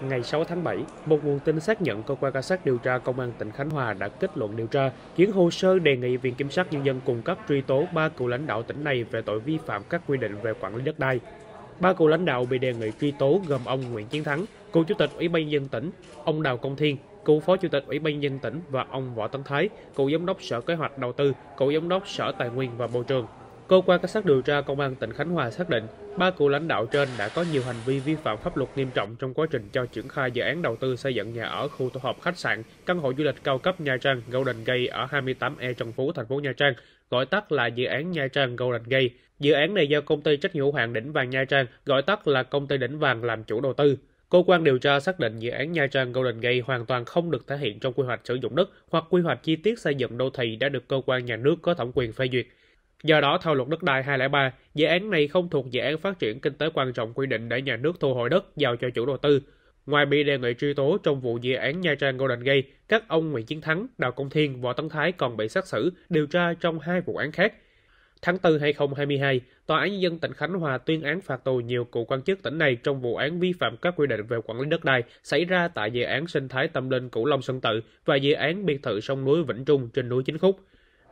ngày 6 tháng 7, một nguồn tin xác nhận cơ quan cảnh sát điều tra công an tỉnh Khánh Hòa đã kết luận điều tra, chuyển hồ sơ đề nghị Viện Kiểm sát Nhân dân cung cấp truy tố ba cựu lãnh đạo tỉnh này về tội vi phạm các quy định về quản lý đất đai. Ba cựu lãnh đạo bị đề nghị truy tố gồm ông Nguyễn Chiến Thắng, cựu chủ tịch Ủy ban nhân dân tỉnh, ông Đào Công Thiên, cựu phó chủ tịch Ủy ban nhân dân tỉnh và ông Võ Tấn Thái, cựu giám đốc Sở Kế hoạch Đầu tư, cựu giám đốc Sở Tài nguyên và Môi trường. Cơ quan cảnh sát điều tra công an tỉnh Khánh Hòa xác định ba cựu lãnh đạo trên đã có nhiều hành vi vi phạm pháp luật nghiêm trọng trong quá trình cho triển khai dự án đầu tư xây dựng nhà ở khu tổ hợp khách sạn, căn hộ du lịch cao cấp Nha Trang Golden Gate ở 28E Trần Phú, thành phố Nha Trang, gọi tắt là dự án Nha Trang Golden Gate. Dự án này do công ty trách nhiệm hữu hạn Đỉnh Vàng Nha Trang, gọi tắt là công ty Đỉnh Vàng làm chủ đầu tư. Cơ quan điều tra xác định dự án Nha Trang Golden Gate hoàn toàn không được thể hiện trong quy hoạch sử dụng đất hoặc quy hoạch chi tiết xây dựng đô thị đã được cơ quan nhà nước có thẩm quyền phê duyệt. Do đó, theo luật đất đai 203, dự án này không thuộc dự án phát triển kinh tế quan trọng quy định để nhà nước thu hồi đất giao cho chủ đầu tư. Ngoài bị đề nghị truy tố trong vụ dự án Nha Trang Golden Gate, các ông Nguyễn Chiến Thắng, Đào Công Thiên, Võ Tấn Thái còn bị xét xử, điều tra trong hai vụ án khác. Tháng 4 2022, Tòa án Nhân dân tỉnh Khánh Hòa tuyên án phạt tù nhiều cựu quan chức tỉnh này trong vụ án vi phạm các quy định về quản lý đất đai xảy ra tại dự án sinh thái tâm linh Cửu Long Sơn Tự và dự án biệt thự sông núi Vĩnh Trung trên núi Chính Khúc.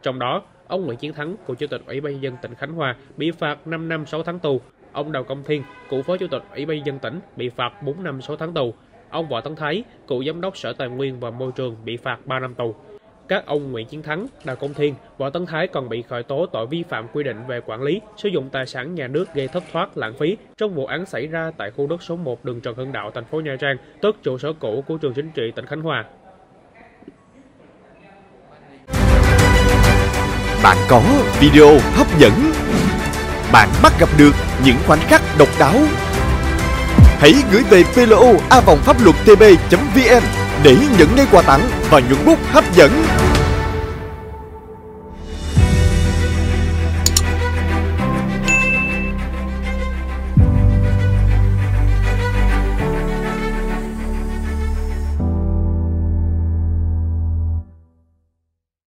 Trong đó, ông Nguyễn Chiến Thắng, cựu chủ tịch Ủy ban nhân dân tỉnh Khánh Hòa bị phạt 5 năm 6 tháng tù. Ông Đào Công Thiên, cựu phó chủ tịch Ủy ban nhân dân tỉnh bị phạt 4 năm 6 tháng tù. Ông Võ Tấn Thái, cựu giám đốc Sở Tài nguyên và Môi trường bị phạt 3 năm tù. Các ông Nguyễn Chiến Thắng, Đào Công Thiên, Võ Tấn Thái còn bị khởi tố tội vi phạm quy định về quản lý, sử dụng tài sản nhà nước gây thất thoát, lãng phí trong vụ án xảy ra tại khu đất số 1 đường Trần Hưng Đạo, thành phố Nha Trang, tức trụ sở cũ của trường chính trị tỉnh Khánh Hòa. Bạn có video hấp dẫn, Bạn bắt gặp được những khoảnh khắc độc đáo, Hãy gửi về plo a vòng pháp luật tb.vn để nhận ngay quà tặng và nhuận bút hấp dẫn.